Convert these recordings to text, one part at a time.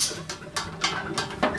なるほど。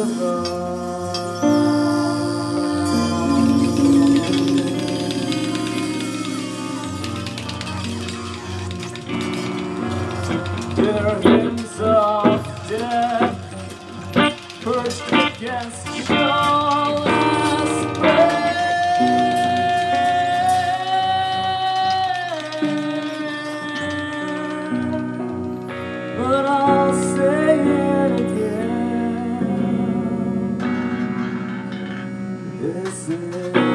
the road. say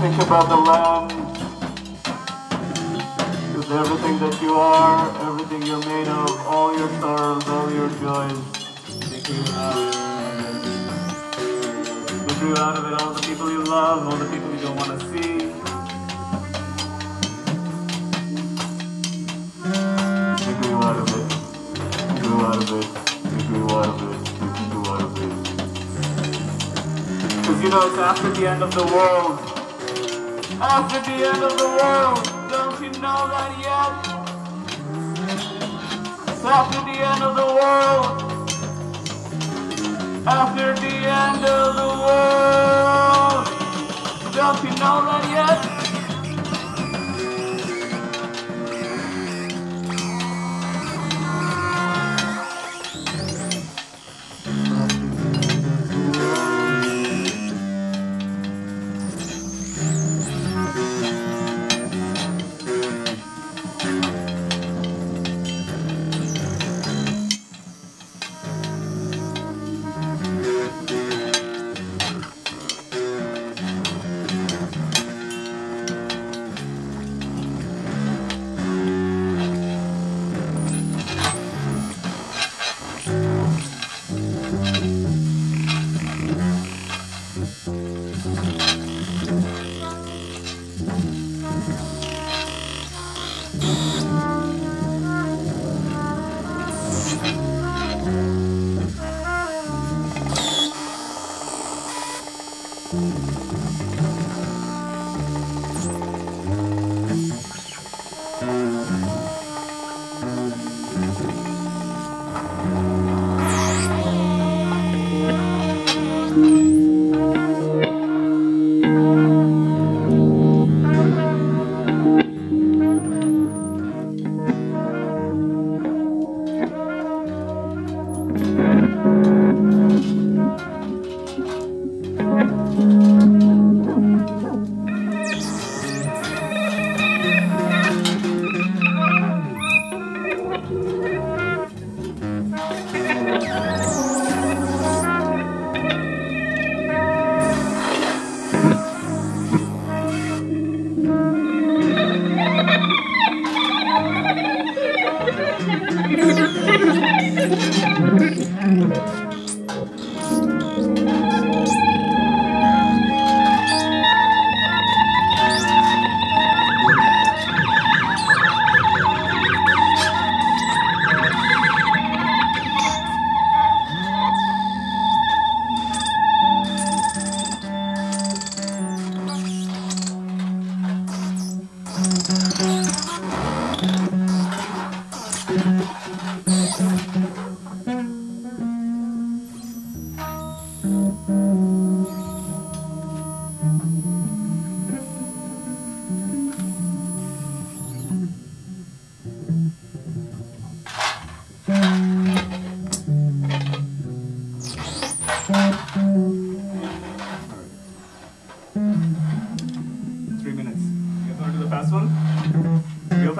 think about the land. Because everything that you are, everything you're made of, all your sorrows, all your joys, they grew out of it. Grew out of it all the people you love, all the people you don't want to see. They grew out of it. They grew out of it. They grew out of it. They grew out of it. Because you know it's after the end of the world. After the end of the world. Don't you know that yet? After the end of the world. After the end of the world. Don't you know that yet? thank mm-hmm. you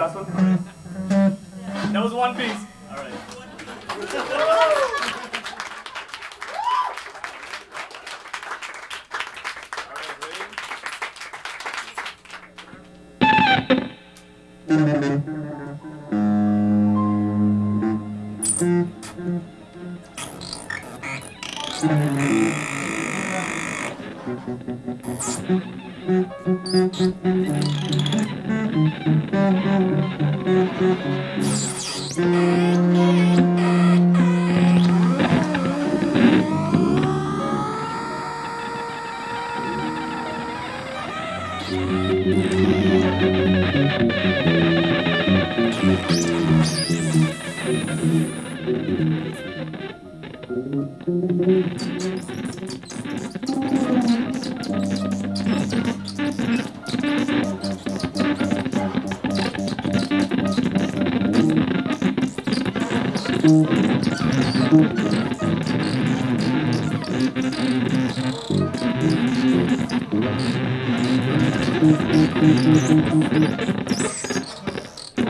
Real fast one? That was one piece. Alright. Thank you.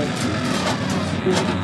Thank